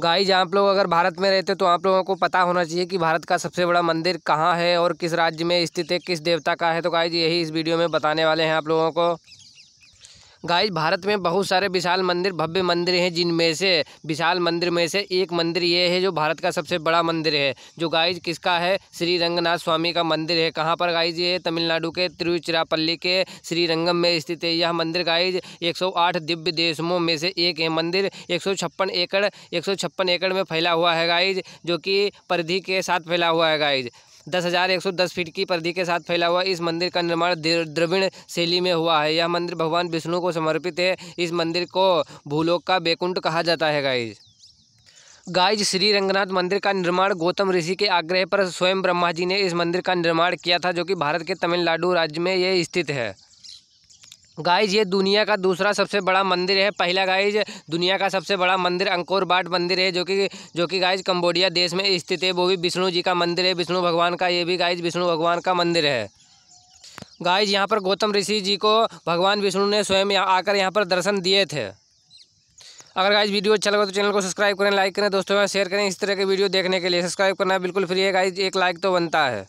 Guys आप लोग अगर भारत में रहते तो आप लोगों को पता होना चाहिए कि भारत का सबसे बड़ा मंदिर कहाँ है और किस राज्य में स्थित है, किस देवता का है। तो गाइज़ यही इस वीडियो में बताने वाले हैं आप लोगों को। गाइज़ भारत में बहुत सारे विशाल मंदिर, भव्य मंदिर हैं, जिनमें से विशाल मंदिर में से एक मंदिर ये है, जो भारत का सबसे बड़ा मंदिर है। जो गाइज़ किसका है? श्री रंगनाथ स्वामी का मंदिर है। कहाँ पर गाइज़ ये तमिलनाडु के तिरुचिरापल्ली के श्रीरंगम में स्थित है। यह मंदिर गाइज़ 108 दिव्य देशमों में से एक है। मंदिर एक सौ छप्पन एकड़, एक सौ छप्पन एकड़ में फैला हुआ है गाइज़ जो कि परिधि के साथ फैला हुआ है गाइज़ दस हज़ार एक सौ दस फीट की परिधि के साथ फैला हुआ इस मंदिर का निर्माण द्रविण शैली में हुआ है। यह मंदिर भगवान विष्णु को समर्पित है। इस मंदिर को भूलोक का बेकुंठ कहा जाता है गाइज़ गाइज़ श्री रंगनाथ मंदिर का निर्माण गौतम ऋषि के आग्रह पर स्वयं ब्रह्मा जी ने इस मंदिर का निर्माण किया था, जो कि भारत के तमिलनाडु राज्य में यह स्थित है। गाइज़ ये दुनिया का दूसरा सबसे बड़ा मंदिर है। पहला गाइज़ दुनिया का सबसे बड़ा मंदिर अंकोर बाट मंदिर है, जो कि जो कि गाइज़ कम्बोडिया देश में स्थित है। वो भी विष्णु जी का मंदिर है, विष्णु भगवान का, ये भी गाइज़ विष्णु भगवान का मंदिर है। गाइज़ यहाँ पर गौतम ऋषि जी को भगवान विष्णु ने स्वयं आकर यहाँ पर दर्शन दिए थे। अगर गाइज़ वीडियो अच्छा लगा तो चैनल को सब्सक्राइब करें लाइक करें, दोस्तों शेयर करें। इस तरह के वीडियो देखने के लिए सब्सक्राइब करना बिल्कुल फ्री है गाइज़ एक लाइक तो बनता है।